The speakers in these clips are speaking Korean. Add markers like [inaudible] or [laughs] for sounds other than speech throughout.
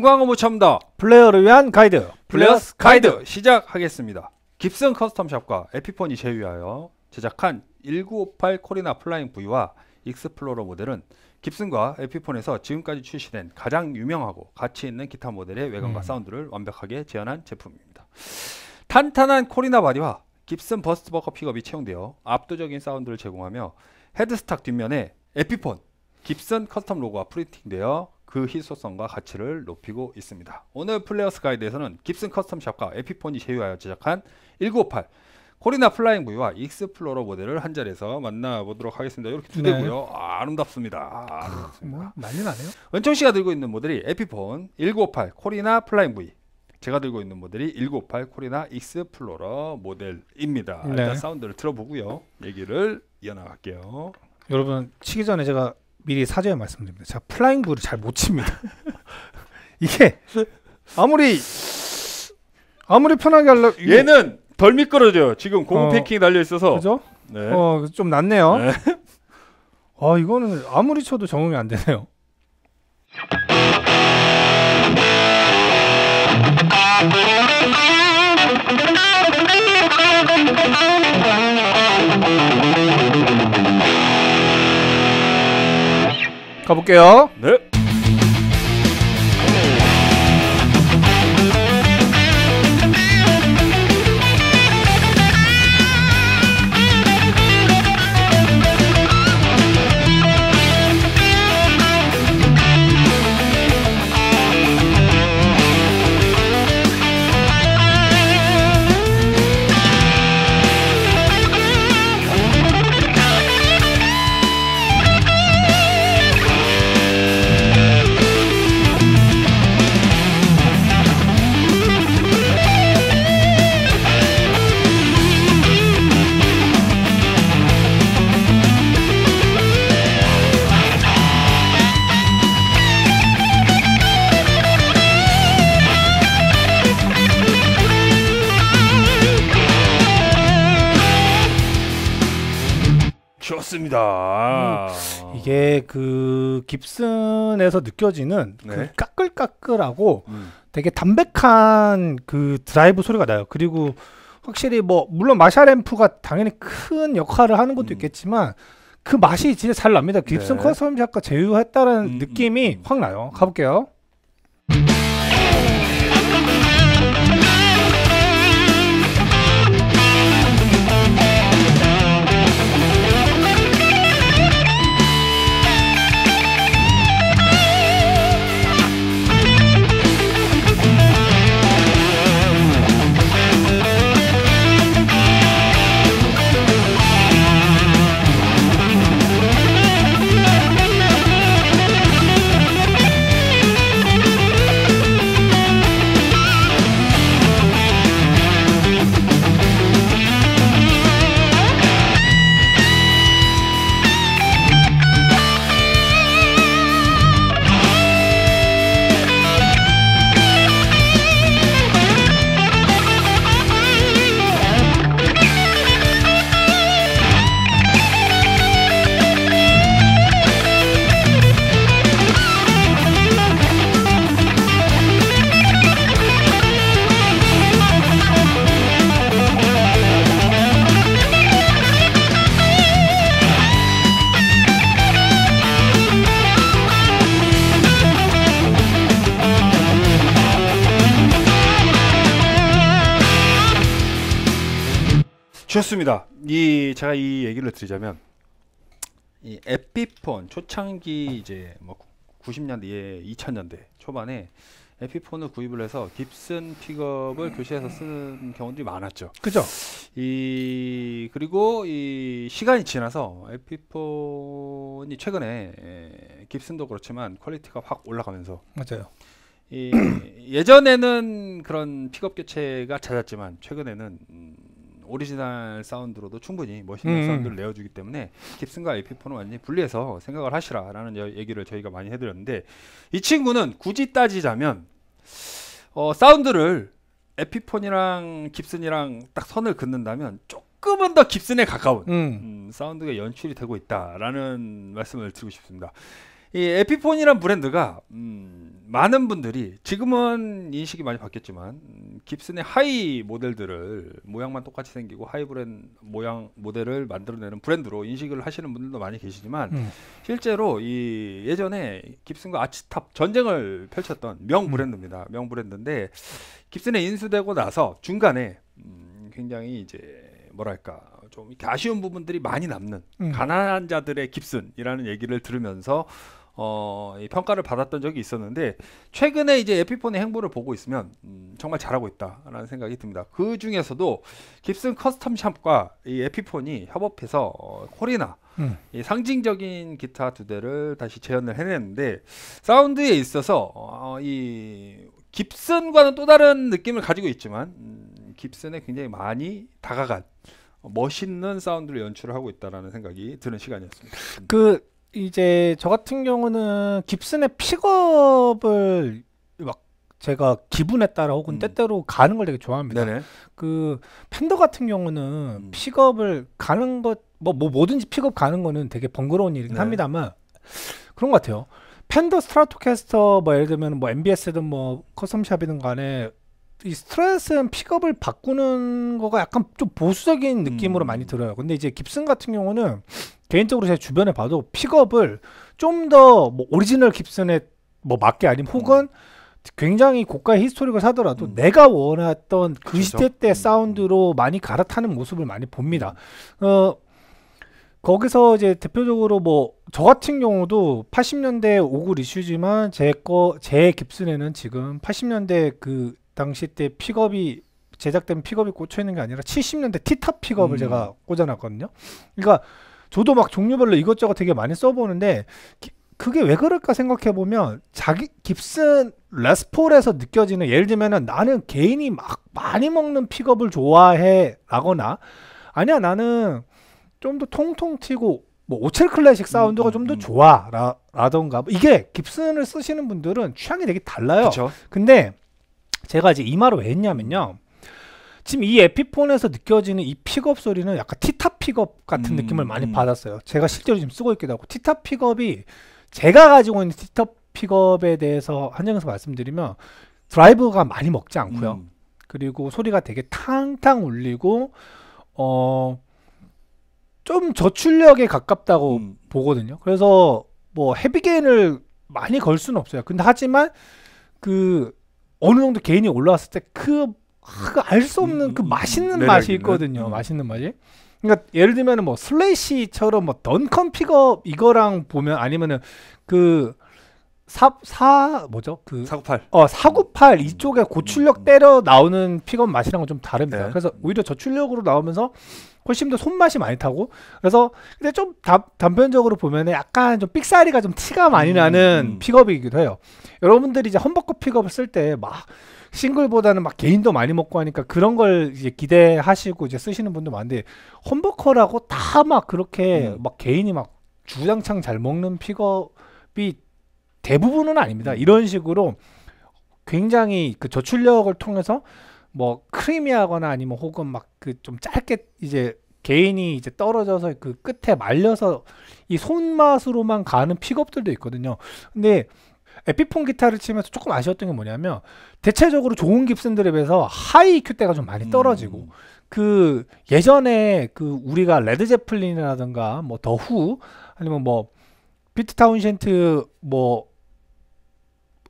문광호 모첨다 플레이어를 위한 가이드. 플레이어스 가이드 시작하겠습니다. 깁슨 custom shop과 에피폰이 제휴하여 제작한 1958 코리나 플라잉 V와 익스플로러 모델은 깁슨과 에피폰에서 지금까지 출시된 가장 유명하고 가치 있는 기타 모델의 외관과 음. 사운드를 완벽하게 재현한 제품입니다. 탄탄한 코리나 바디와 깁슨 Burstbucker 픽업이 채용되어 압도적인 사운드를 제공하며 headstock 뒷면에 에피폰, 깁슨 custom 로고가 프린팅되어 그 희소성과 가치를 높이고 있습니다. 오늘 플레이어스 가이드에서는 깁슨 custom shop과 에피폰이 제휴하여 제작한 1958 코리나 플라잉 V와 익스플로러 모델을 한 자리에서 만나보도록 하겠습니다. 이렇게 두 네. 대고요. 아, 아름답습니다. 아 름답습니다. 뭐 난리 나네요. 은총 씨가 들고 있는 모델이 에피폰 1958 코리나 플라잉 V. 제가 들고 있는 모델이 1958 코리나 익스플로러 모델입니다. 네. 일단 사운드를 들어보고요. 얘기를 이어나갈게요. 여러분 치기 전에 제가 미리 사죄의 말씀드립니다. 제가 플라잉 부를 잘 못 칩니다. [laughs] 이게 아무리 아무리 편하게 하려 얘는 덜 미끄러져요. 지금 고무 어, 패킹이 달려 있어서. 그죠? 네. 어 좀 낫네요. 네. 아 이거는 아무리 쳐도 적응이 안 되네요. 가볼게요. 네. 좋습니다. 이게 그 깁슨에서 느껴지는 네. 그 까끌까끌하고 음. 되게 담백한 그 드라이브 소리가 나요. 그리고 확실히 뭐 물론 마샬 앰프가 당연히 큰 역할을 하는 것도 음. 있겠지만 그 맛이 진짜 잘 납니다. 깁슨 네. custom shop과 제휴했다는 음, 느낌이 음, 음. 확 나요. 가볼게요. 좋습니다. 이 제가 이 얘기를 드리자면 이 에피폰 초창기 이제 뭐 90년대, 2000년대 초반에 에피폰을 구입을 해서 깁슨 픽업을 교체해서 쓰는 경우들이 많았죠. 그죠? 이 그리고 이 시간이 지나서 에피폰이 최근에 에, 깁슨도 그렇지만 quality가 확 올라가면서 맞아요. 이 예전에는 그런 픽업 교체가 잦았지만 최근에는 음, 오리지널 사운드로도 충분히 멋있는 음. 사운드를 내어주기 때문에 깁슨과 에피폰은 완전히 분리해서 생각을 하시라라는 여- 얘기를 저희가 많이 해드렸는데 이 친구는 굳이 따지자면 어, 사운드를 에피폰이랑 깁슨이랑 딱 선을 긋는다면 조금은 더 깁슨에 가까운 음. 음, 사운드가 연출이 되고 있다라는 말씀을 드리고 싶습니다. 이 에피폰이란 브랜드가 음, 많은 분들이 지금은 인식이 많이 바뀌었지만 음, 깁슨의 하위 모델들을 모양만 똑같이 생기고 하위 브랜드 모양 모델을 만들어내는 브랜드로 인식을 하시는 분들도 많이 계시지만 음. 실제로 이 예전에 깁슨과 archtop 전쟁을 펼쳤던 명 음. 브랜드입니다. 명 브랜드인데 깁슨에 인수되고 나서 중간에 음, 굉장히 이제 뭐랄까 좀 이렇게 아쉬운 부분들이 많이 남는 음. 가난한 자들의 깁슨이라는 얘기를 들으면서 어, 이 평가를 받았던 적이 있었는데 최근에 이제 에피폰의 행보를 보고 있으면 음, 정말 잘하고 있다라는 생각이 듭니다. 그 중에서도 깁슨 custom shop과 이 에피폰이 협업해서 어, 코리나 음. 이 상징적인 기타 두 대를 다시 재현을 해냈는데 사운드에 있어서 어, 이 깁슨과는 또 다른 느낌을 가지고 있지만 음, 깁슨에 굉장히 많이 다가간 어, 멋있는 사운드를 연출을 하고 있다라는 생각이 드는 시간이었습니다. 그 이제 저 같은 경우는 깁슨의 픽업을 막 제가 기분에 따라 혹은 음. 때때로 가는 걸 되게 좋아합니다. 네네. 그 펜더 같은 경우는 음. 픽업을 가는 것 뭐 뭐 뭐든지 픽업 가는 거는 되게 번거로운 일이긴 네. 합니다만 그런 것 같아요. 펜더 스트라토캐스터 뭐 예를 들면 뭐 MBS든 뭐 custom shop이든 간에 이 Strat은 픽업을 바꾸는 거가 약간 좀 보수적인 느낌으로 음. 많이 들어요. 근데 이제 깁슨 같은 경우는 개인적으로 제 주변에 봐도 픽업을 좀 더 뭐 오리지널 깁슨에 뭐 맞게 아니면 혹은 굉장히 고가의 Historic을 사더라도 음. 내가 원했던 그 그렇죠. 시대 때 음. 사운드로 많이 갈아타는 모습을 많이 봅니다. 어 거기서 이제 대표적으로 뭐 저 같은 경우도 80년대 오구 reissue지만 제 거 제 깁슨에는 지금 80년대 그 당시 때 픽업이 제작된 픽업이 꽂혀 있는 게 아니라 70년대 T-top 픽업을 음. 제가 꽂아놨거든요. 그러니까 저도 막 종류별로 이것저것 되게 많이 써보는데 기- 그게 왜 그럴까 생각해 보면 자기 깁슨 레스폴에서 느껴지는 예를 들면은 나는 gain이 막 많이 먹는 픽업을 좋아해라거나 아니야 나는 좀 더 통통 튀고 뭐 오칠 클래식 사운드가 음, 좀더 음. 좋아라 라던가 이게 깁슨을 쓰시는 분들은 취향이 되게 달라요. 그렇죠. 근데 제가 이제 이 말을 왜 했냐면요. 지금 이 에피폰에서 느껴지는 이 픽업 소리는 약간 T-Top 픽업 같은 음, 느낌을 많이 음. 받았어요. 제가 실제로 지금 쓰고 있기도 하고 T-Top 픽업이 제가 가지고 있는 T-Top 픽업에 대해서 한정해서 말씀드리면 드라이브가 많이 먹지 않고요. 음. 그리고 소리가 되게 탕탕 울리고 어 좀 저출력에 가깝다고 음. 보거든요. 그래서 뭐 헤비 게인을 많이 걸 수는 없어요. 근데 하지만 그 어느 정도 게인이 올라왔을 때그알수 없는 음, 그 음, 맛있는 매력 맛이? 있거든요. 음. 맛있는 맛이. 그러니까 예를 들면은 뭐 슬래시처럼 뭐 던컨 픽업 이거랑 보면 아니면은 그 사 사 뭐죠? 그 사구팔. 어, 498 이쪽에 고출력 음. 때려 나오는 픽업 맛이랑은 좀 다릅니다. 네. 그래서 오히려 저출력으로 나오면서 훨씬 더 손맛이 많이 타고 그래서 근데 좀 다, 단편적으로 보면은 약간 좀 삑사리가 좀 티가 많이 음, 나는 음. 픽업이기도 해요. 여러분들이 이제 humbucker 픽업을 쓸 때 막 싱글보다는 막 gain도 많이 먹고 하니까 그런 걸 이제 기대하시고 이제 쓰시는 분도 많은데 humbucker라고 다 막 그렇게 음. 막 gain이 막 주장창 잘 먹는 픽업이 대부분은 아닙니다. 음. 이런 식으로 굉장히 그 저출력을 통해서 뭐 creamy하거나 아니면 혹은 막 그 좀 짧게 이제 gain이 이제 떨어져서 그 끝에 말려서 이 손맛으로만 가는 픽업들도 있거든요. 근데 에피폰 기타를 치면서 조금 아쉬웠던 게 뭐냐면 대체적으로 좋은 깁슨들에 비해서 high EQ 대가 좀 많이 떨어지고 음. 그 예전에 그 우리가 레드 제플린이라든가 뭐 더 후 아니면 뭐 피트 타운센트 뭐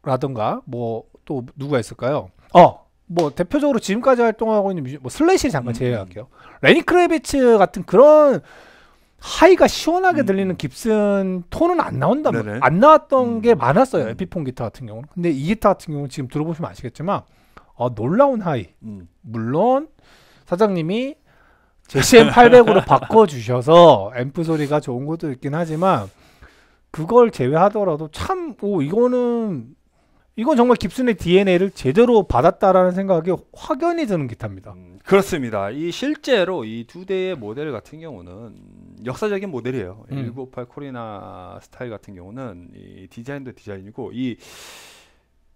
라든가 뭐 또 누가 있을까요? 어. 뭐 대표적으로 지금까지 활동하고 있는 뮤지 뭐 슬래시 잠깐 음, 제외할게요. 레니 크레비츠 같은 그런 high가 시원하게 음, 들리는 음. 깁슨 톤은 안 나온다. 안 나왔던 음. 게 많았어요. 음. 에피폰 기타 같은 경우는. 근데 이 기타 같은 경우는 지금 들어보시면 아시겠지만 어, 놀라운 high. 음. 물론 사장님이 JCM 800으로 [laughs] 바꿔 주셔서 앰프 소리가 좋은 것도 있긴 하지만 그걸 제외하더라도 참 오 이거는 이건 정말 깁슨의 DNA를 제대로 받았다라는 생각이 확연히 드는 기타입니다. 음, 그렇습니다. 이 실제로 이 두 대의 모델 같은 경우는 역사적인 모델이에요. 음. 1958 코리나 스타일 같은 경우는 이 디자인도 디자인이고 이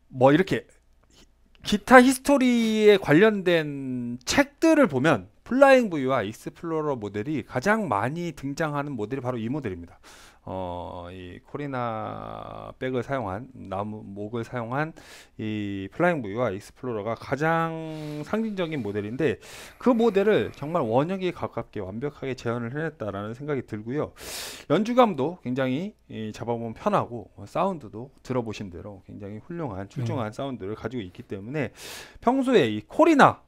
뭐 이렇게 히- 기타 history에 관련된 책들을 보면 플라잉 V와 익스플로러 모델이 가장 많이 등장하는 모델이 바로 이 모델입니다. 어, 이 코리나 백을 사용한 나무 목을 사용한 이 플라잉 V와 익스플로러가 가장 상징적인 모델인데 그 모델을 정말 원형에 가깝게 완벽하게 재현을 해냈다라는 생각이 들고요. 연주감도 굉장히 이 잡아보면 편하고 어, 사운드도 들어보신 대로 굉장히 훌륭한 출중한 사운드를 가지고 있기 때문에 평소에 이 코리나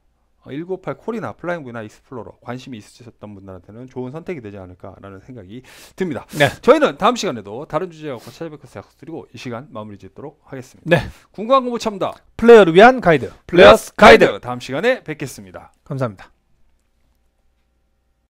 어, 1958 코리나 플라잉 V나 익스플로러 관심이 있으셨던 분들한테는 좋은 선택이 되지 않을까라는 생각이 듭니다. 네. 저희는 다음 시간에도 다른 주제 갖고 찾아뵙겠습니다. 약속드리고 이 시간 마무리 짓도록 하겠습니다. 네. 궁금한 건 못 참는 플레이어를 위한 가이드. Players Guide 다음 시간에 뵙겠습니다. 감사합니다.